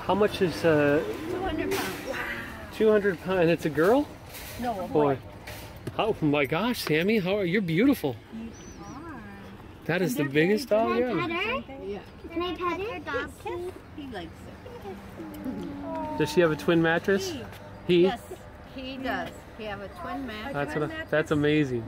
How much is uh? 200 pounds. 200 pounds, and it's a girl? No, a boy. boy. Oh my gosh, Sammy, how are you? Beautiful. You are. That is the biggest dog ever. Can I pet her? Yeah. Can I pet her? Dog kiss. He likes it. Does she have a twin mattress? He. he? Yes he does. He have a twin mattress. That's what, that's amazing.